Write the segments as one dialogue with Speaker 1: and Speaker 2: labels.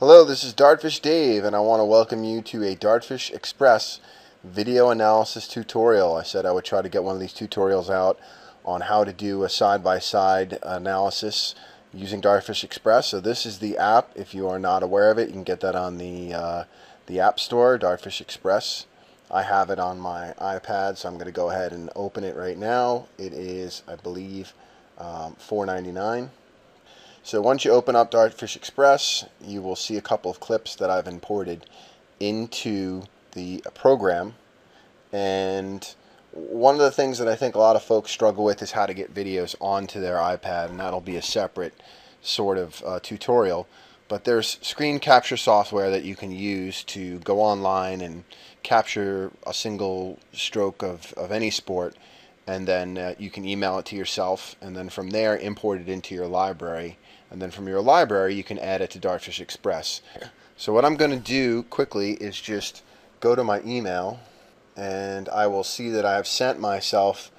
Speaker 1: Hello, this is Dartfish Dave, and I want to welcome you to a Dartfish Express video analysis tutorial. I said I would try to get one of these tutorials out on how to do a side-by-side -side analysis using Dartfish Express. So this is the app. If you are not aware of it, you can get that on the uh, the App Store, Dartfish Express. I have it on my iPad, so I'm going to go ahead and open it right now. It is, I believe, um, $4.99. So once you open up Dartfish Express, you will see a couple of clips that I've imported into the program. And one of the things that I think a lot of folks struggle with is how to get videos onto their iPad, and that'll be a separate sort of uh, tutorial. But there's screen capture software that you can use to go online and capture a single stroke of, of any sport, and then uh, you can email it to yourself, and then from there import it into your library and then from your library, you can add it to Dartfish Express. So what I'm going to do quickly is just go to my email and I will see that I have sent myself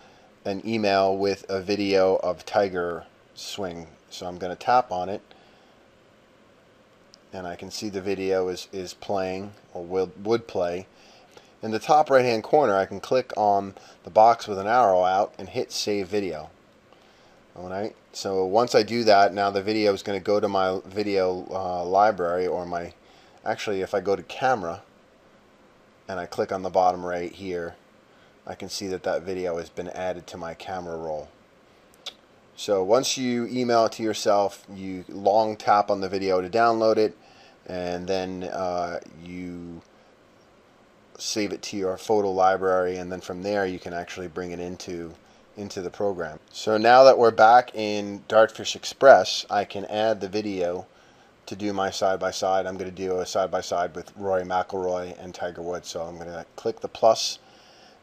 Speaker 1: an email with a video of Tiger swing. So I'm going to tap on it and I can see the video is, is playing or will, would play. In the top right hand corner I can click on the box with an arrow out and hit save video. Alright, so once I do that, now the video is going to go to my video uh, library or my, actually if I go to camera and I click on the bottom right here, I can see that that video has been added to my camera roll. So once you email it to yourself, you long tap on the video to download it, and then uh, you save it to your photo library, and then from there you can actually bring it into into the program. So now that we're back in Dartfish Express, I can add the video to do my side-by-side. -side. I'm going to do a side-by-side -side with Rory McIlroy and Tiger Woods. So I'm going to click the plus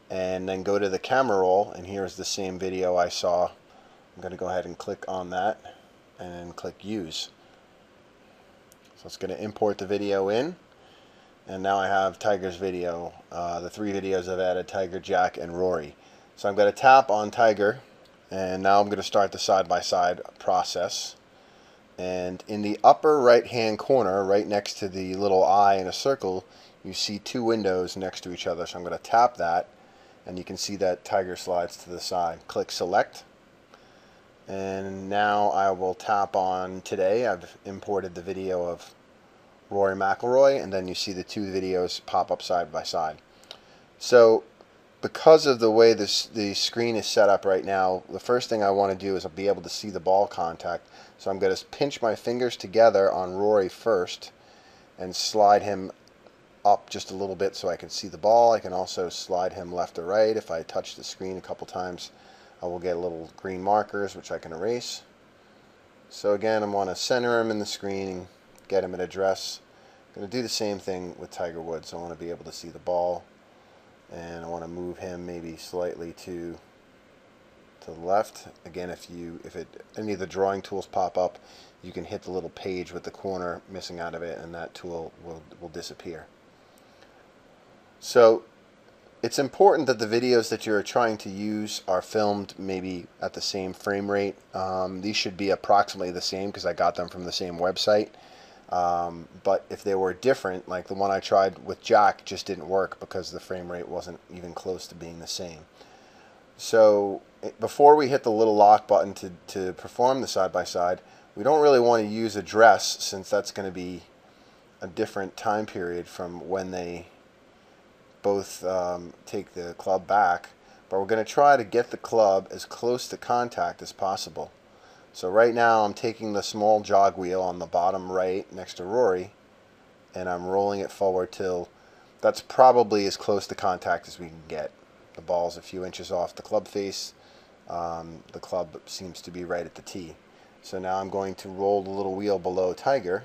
Speaker 1: and then go to the camera roll and here's the same video I saw. I'm going to go ahead and click on that and click use. So it's going to import the video in and now I have Tiger's video, uh, the three videos I've added, Tiger, Jack, and Rory. So I'm going to tap on Tiger and now I'm going to start the side-by-side -side process. And in the upper right hand corner, right next to the little eye in a circle, you see two windows next to each other. So I'm going to tap that and you can see that Tiger slides to the side. Click select and now I will tap on today. I've imported the video of Rory McIlroy and then you see the two videos pop up side by side. So because of the way this the screen is set up right now, the first thing I want to do is I'll be able to see the ball contact. So I'm going to pinch my fingers together on Rory first and slide him up just a little bit so I can see the ball. I can also slide him left or right. If I touch the screen a couple times, I will get little green markers which I can erase. So again, I want to center him in the screen get him an address. I'm going to do the same thing with Tiger Woods. I want to be able to see the ball and I want to move him maybe slightly to to the left again if you if it any of the drawing tools pop up you can hit the little page with the corner missing out of it and that tool will, will disappear so it's important that the videos that you're trying to use are filmed maybe at the same frame rate um, these should be approximately the same because I got them from the same website um, but if they were different, like the one I tried with Jack just didn't work because the frame rate wasn't even close to being the same. So before we hit the little lock button to, to perform the side-by-side, -side, we don't really want to use address since that's going to be a different time period from when they both um, take the club back. But we're going to try to get the club as close to contact as possible. So right now I'm taking the small jog wheel on the bottom right next to Rory and I'm rolling it forward till that's probably as close to contact as we can get. The ball's a few inches off the club face. Um, the club seems to be right at the tee. So now I'm going to roll the little wheel below Tiger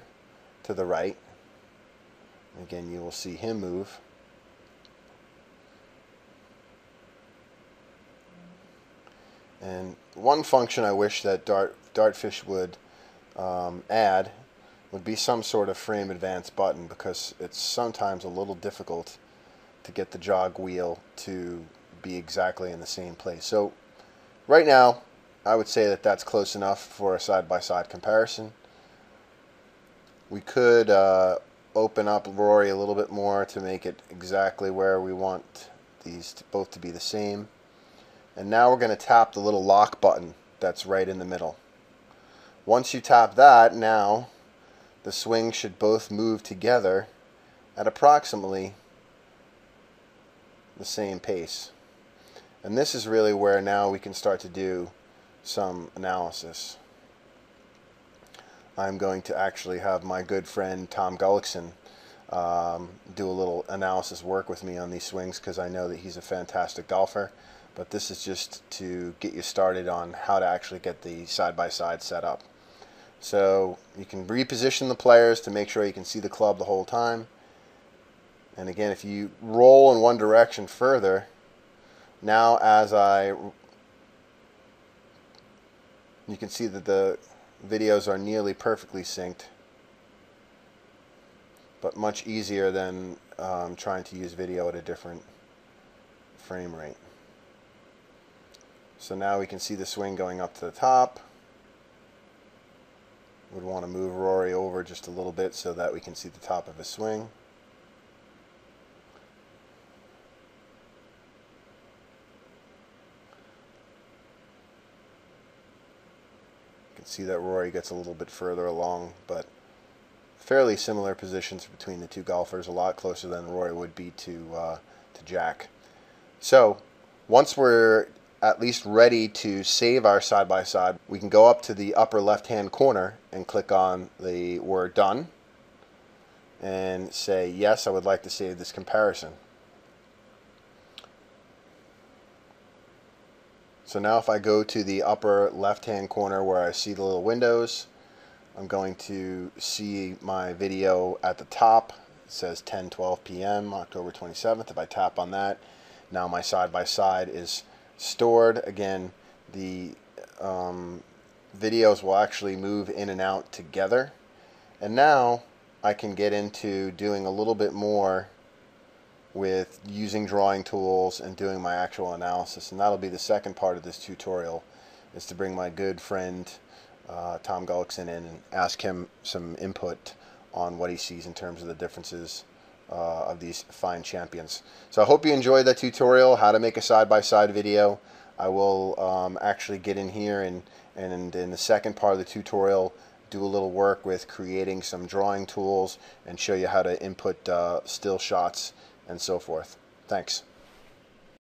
Speaker 1: to the right. Again, you will see him move. And one function I wish that Dart, Dartfish would um, add would be some sort of frame advance button because it's sometimes a little difficult to get the jog wheel to be exactly in the same place. So right now I would say that that's close enough for a side-by-side -side comparison. we could uh, open up Rory a little bit more to make it exactly where we want these to both to be the same. And now we're going to tap the little lock button that's right in the middle. Once you tap that, now the swings should both move together at approximately the same pace. And this is really where now we can start to do some analysis. I'm going to actually have my good friend Tom Gullickson um, do a little analysis work with me on these swings because I know that he's a fantastic golfer. But this is just to get you started on how to actually get the side-by-side -side set up. So you can reposition the players to make sure you can see the club the whole time. And again, if you roll in one direction further, now as I, you can see that the videos are nearly perfectly synced, but much easier than um, trying to use video at a different frame rate. So now we can see the swing going up to the top. Would want to move Rory over just a little bit so that we can see the top of his swing. You can see that Rory gets a little bit further along, but fairly similar positions between the two golfers, a lot closer than Rory would be to, uh, to Jack. So once we're at least ready to save our side-by-side, -side, we can go up to the upper left-hand corner and click on the word done and say, yes, I would like to save this comparison. So now if I go to the upper left hand corner where I see the little windows, I'm going to see my video at the top. It says 10:12 p.m. October 27th. If I tap on that, now my side by side is stored. Again, the um, videos will actually move in and out together. And now I can get into doing a little bit more with using drawing tools and doing my actual analysis. And that'll be the second part of this tutorial, is to bring my good friend uh, Tom Gullickson in and ask him some input on what he sees in terms of the differences uh, of these fine champions. So I hope you enjoyed that tutorial, how to make a side-by-side -side video. I will um, actually get in here and, and in the second part of the tutorial do a little work with creating some drawing tools and show you how to input uh, still shots and so forth. Thanks.